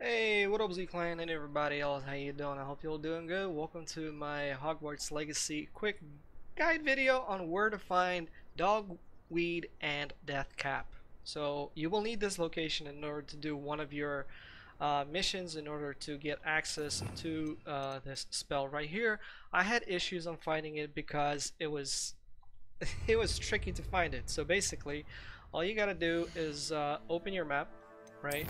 Hey, what up Z-Clan and everybody else, how you doing? I hope you're all doing good. Welcome to my Hogwarts Legacy quick guide video on where to find Dogweed and Deathcap. So you will need this location in order to do one of your uh, missions in order to get access to uh, this spell right here. I had issues on finding it because it was it was tricky to find it. So basically, all you gotta do is uh, open your map, right?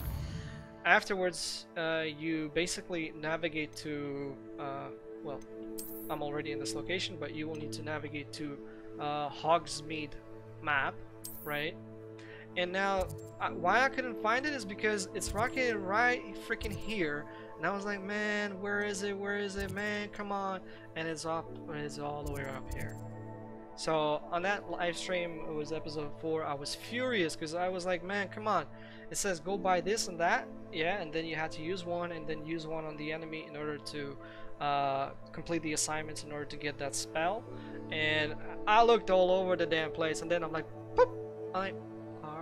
Afterwards uh, you basically navigate to uh, well I'm already in this location but you will need to navigate to uh, Hogsmeade map right? And now uh, why I couldn't find it is because it's rocketed right freaking here. And I was like man where is it? Where is it? Man come on. And it's up it's all the way up here so on that live stream it was episode 4 I was furious because I was like man come on. It says go buy this and that. Yeah and then you had to use one and then use one on the enemy in order to uh, complete the assignments in order to get that spell. And I looked all over the damn place and then I'm like Poop! I'm like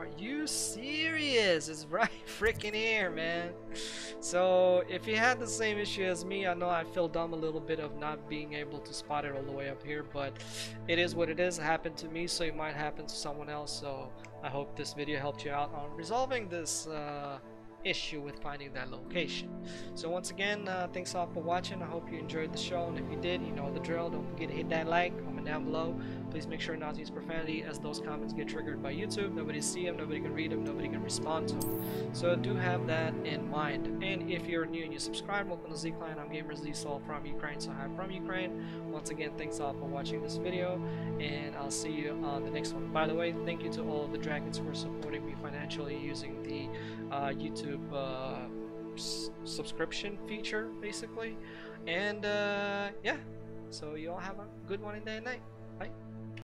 are you serious it's right freaking here man so if you had the same issue as me I know I feel dumb a little bit of not being able to spot it all the way up here but it is what it is it happened to me so it might happen to someone else so I hope this video helped you out on resolving this uh, issue with finding that location. So once again, uh, thanks all for watching. I hope you enjoyed the show, and if you did, you know the drill. Don't forget to hit that like, comment down below. Please make sure not to use profanity, as those comments get triggered by YouTube. Nobody see them, nobody can read them, nobody can respond to them. So do have that in mind. And if you're new and you subscribe, welcome to Z Clan. I'm Gamer Z Soul from Ukraine, so I'm from Ukraine. Once again, thanks all for watching this video, and I'll see you on the next one. By the way, thank you to all the dragons for supporting me financially using the uh, YouTube uh, subscription feature, basically. And uh, yeah, so you all have a good one in day and night. Bye.